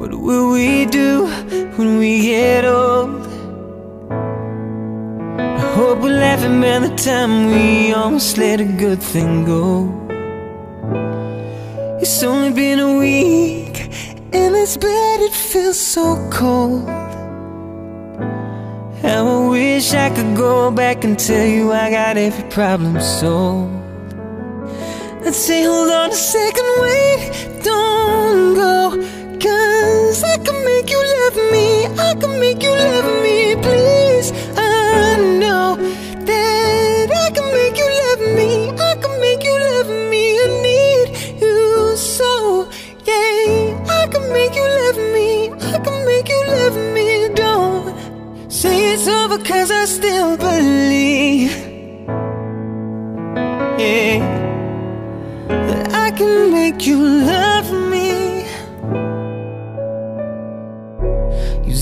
What will we do when we get old? I hope we're laughing about the time we almost let a good thing go. It's only been a week, and it's bad, it feels so cold. How I wish I could go back and tell you I got every problem solved. I'd say, hold on a second, wait, don't can make you love me, I can make you love me, please. I know that I can make you love me, I can make you love me. I need you so, yeah. I can make you love me, I can make you love me. Don't say it's over, cause I still believe, yeah that I can make you love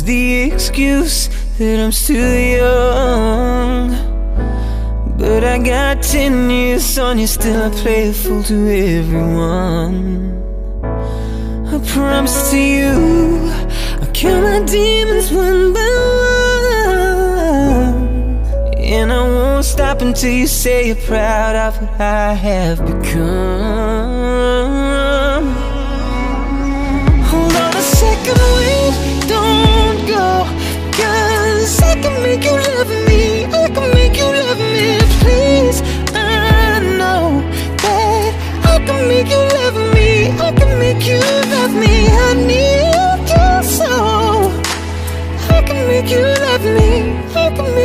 the excuse that I'm still young. But I got ten years on you, still I play a fool to everyone. I promise to you, I'll kill my demons one by one. And I won't stop until you say you're proud of what I have become.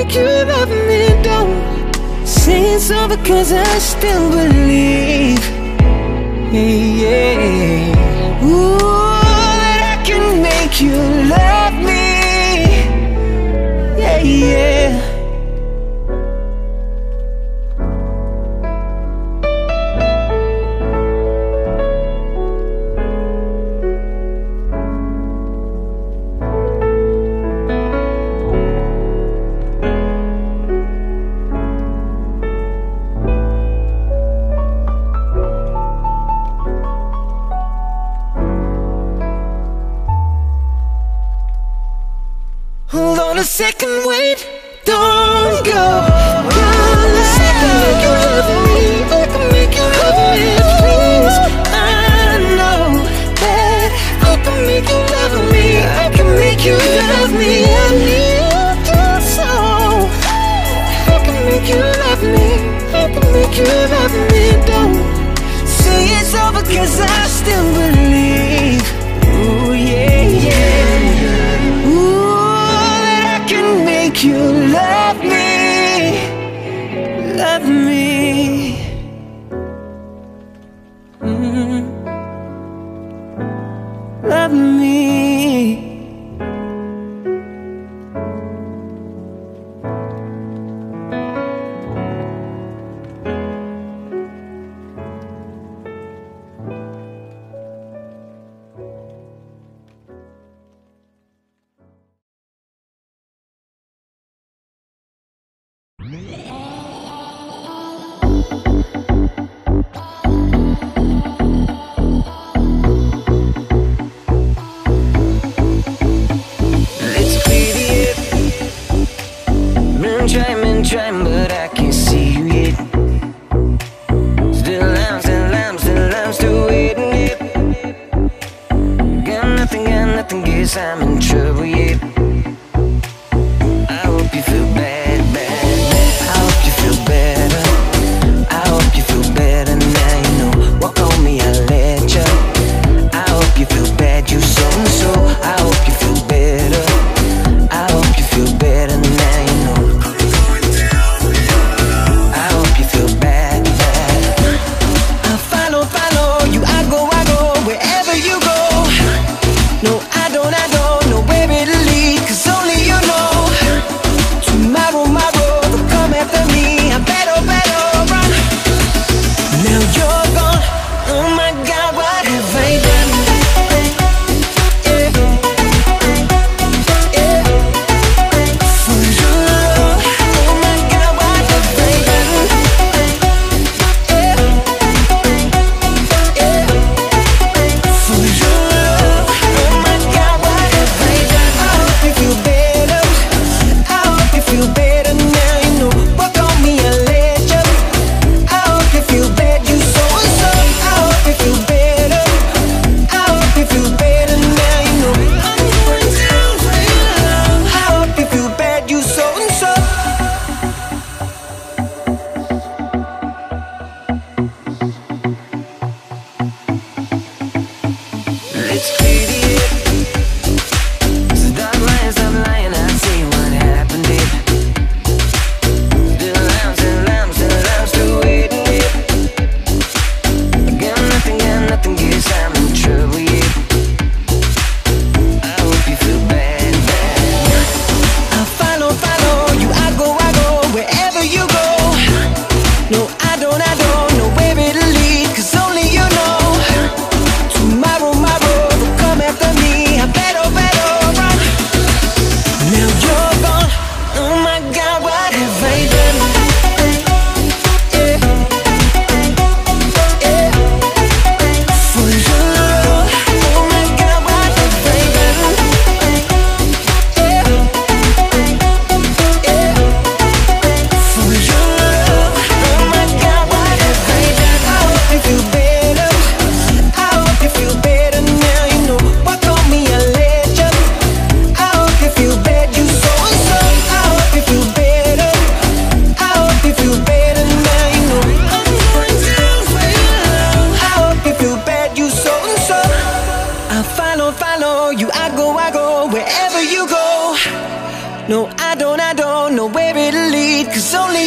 Make you love me. Don't say it's over, cause I still believe. Yeah, yeah. Ooh, that I can make you love me. Yeah, yeah. A second, wait, don't go. Cause I you love me, I'm in trouble yet.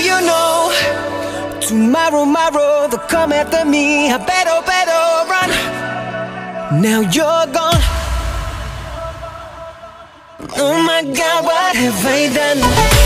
You know. Tomorrow, tomorrow, they'll come after me. I better, better run. Now you're gone. Oh my god, what have I done?